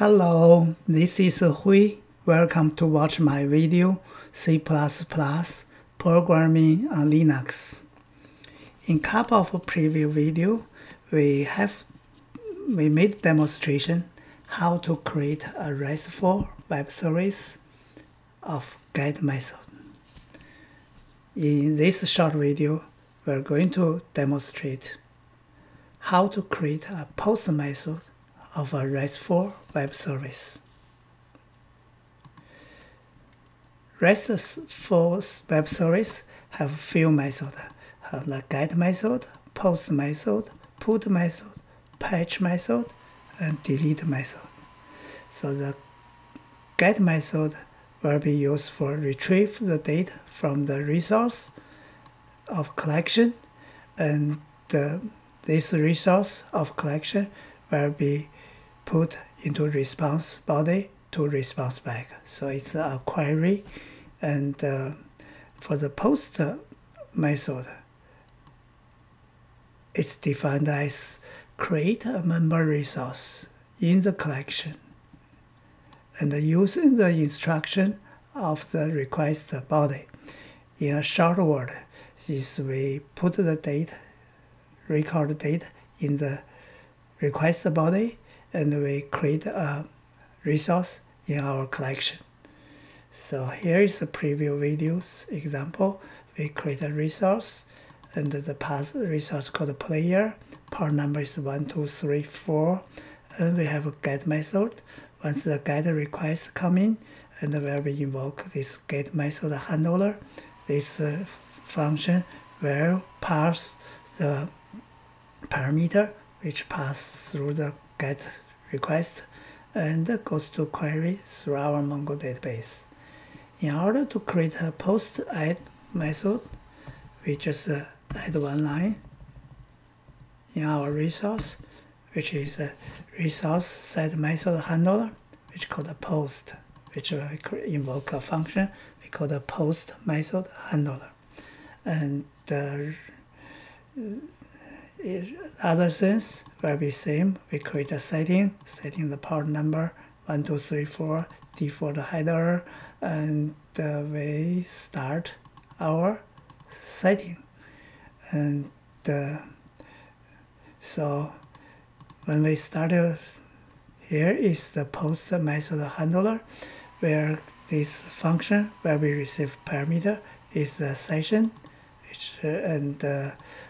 Hello, this is Hui. Welcome to watch my video C++ programming on Linux. In couple of previous video, we have we made demonstration how to create a RESTful web service of GET method. In this short video, we're going to demonstrate how to create a POST method of a RESTful web service. RESTful web service have few methods, have the GET method, POST method, PUT method, patch method, and delete method. So the GET method will be used for retrieve the data from the resource of collection and the, this resource of collection will be put into response body to response back. So it's a query and uh, for the post method it's defined as create a member resource in the collection and using the instruction of the request body. In a short word, is we put the date, record date in the request body, and we create a resource in our collection. So here is a preview videos example. We create a resource and the path resource called player. Part number is one, two, three, four. And we have a get method. Once the get request come in, and where we invoke this get method handler, this uh, function will pass the parameter which pass through the get request and goes to query through our Mongo database. In order to create a post add method, we just add one line in our resource, which is a resource set method handler, which called a post, which will invoke a function we call the post method handler. And the other things will be same. We create a setting, setting the port number, 1, 2, 3, 4, default header, and uh, we start our setting. And uh, so when we start here is the post method handler, where this function where we receive parameter is the session, which, uh, and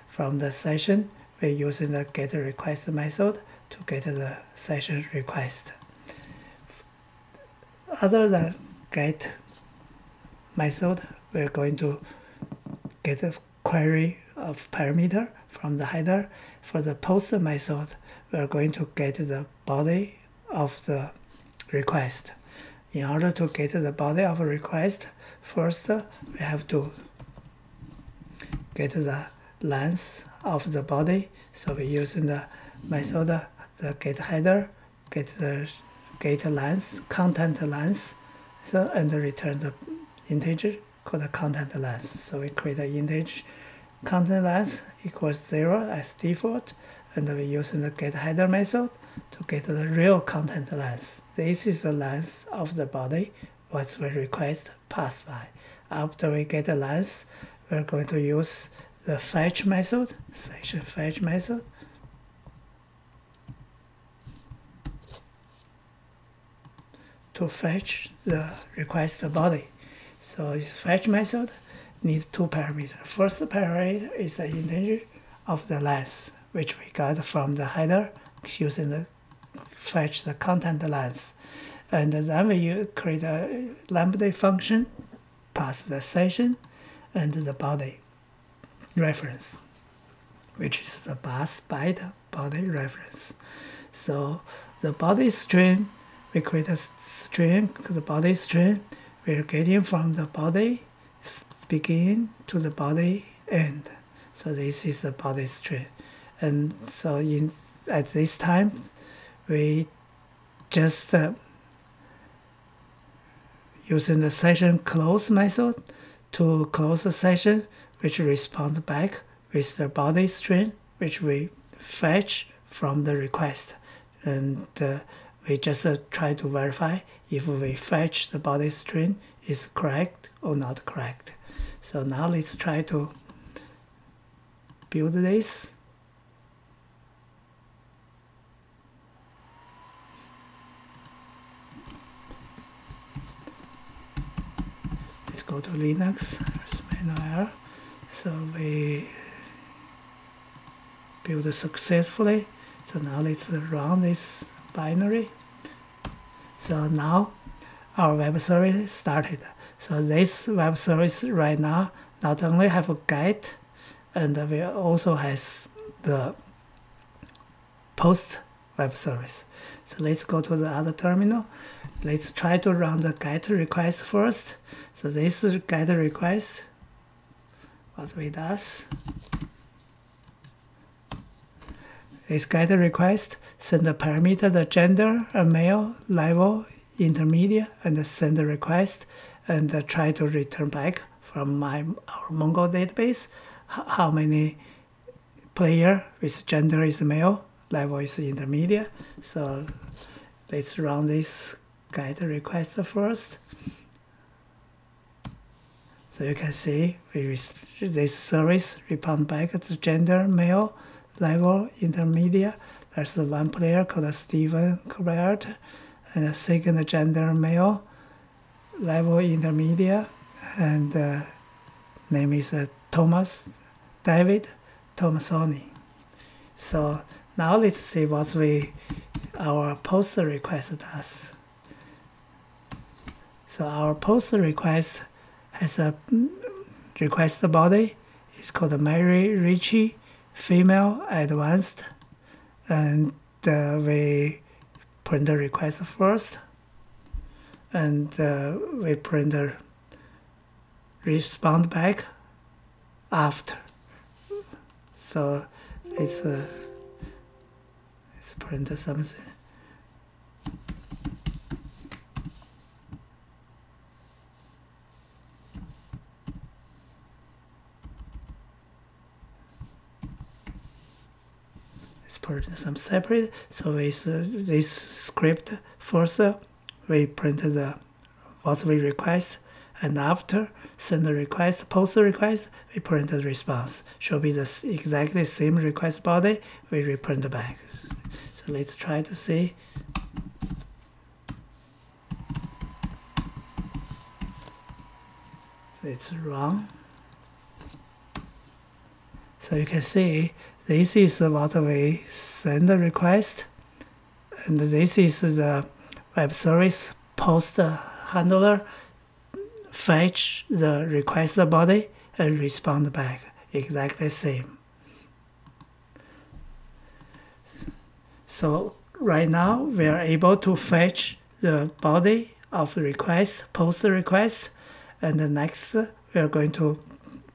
from the session we're using the get request method to get the session request. Other than get method, we're going to get a query of parameter from the header. For the post method, we're going to get the body of the request. In order to get the body of a request, first we have to get the length of the body. So we're using the method, the get header, get the uh, get length, content length, so and return the integer called content length. So we create an integer content length equals zero as default, and we're using the get header method to get the real content length. This is the length of the body what we request pass by. After we get the length, we're going to use the fetch method, session fetch method. to fetch the request body. So fetch method need two parameters. First parameter is the integer of the length, which we got from the header using the fetch the content length. And then we create a lambda function, pass the session and the body reference, which is the bus byte body reference. So the body string, we create a string, the body string, we're getting from the body begin to the body end. So this is the body string. And so in at this time, we just uh, using the session close method to close the session which respond back with the body string, which we fetch from the request. And uh, we just uh, try to verify if we fetch the body string is correct or not correct. So now let's try to build this. Let's go to Linux, there's manual error. So we build successfully. So now let's run this binary. So now our web service started. So this web service right now not only have a get and we also has the post web service. So let's go to the other terminal. Let's try to run the get request first. So this is get request. We does? This get a request send the parameter the gender, a male, level, intermediate, and send the request and uh, try to return back from my our Mongo database how many player with gender is male, level is intermediate. So let's run this get request first. So you can see we this service respond back to gender male, level intermediate. There's one player called Stephen Colbert, and the second gender male, level intermediate, and uh, name is uh, Thomas David Thomasoni. So now let's see what we our post request does. So our post request has a request body. It's called Mary Ritchie Female Advanced, and uh, we print the request first, and uh, we print the respond back after. So it's a it's print something. Print some separate. So with uh, this script first, uh, we print the what we request and after send the request, post the request, we print the response. Should be the exactly same request body, we reprint back. So let's try to see. It's wrong. So you can see this is what we send the request, and this is the web service post handler fetch the request body and respond back exactly same. So right now we are able to fetch the body of the request, post request, and next we are going to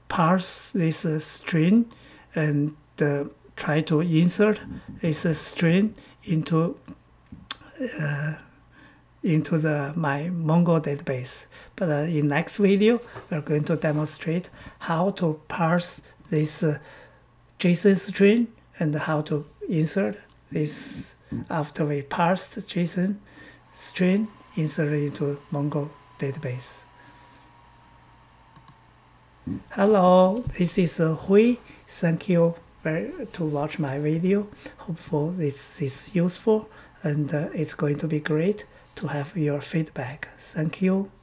parse this string and uh, try to insert this uh, string into uh, into the my Mongo database. But uh, in next video, we're going to demonstrate how to parse this uh, JSON string and how to insert this after we parsed JSON string, inserted into Mongo database. Hello, this is uh, Hui. Thank you very, to watch my video. Hopefully this is useful and uh, it's going to be great to have your feedback. Thank you.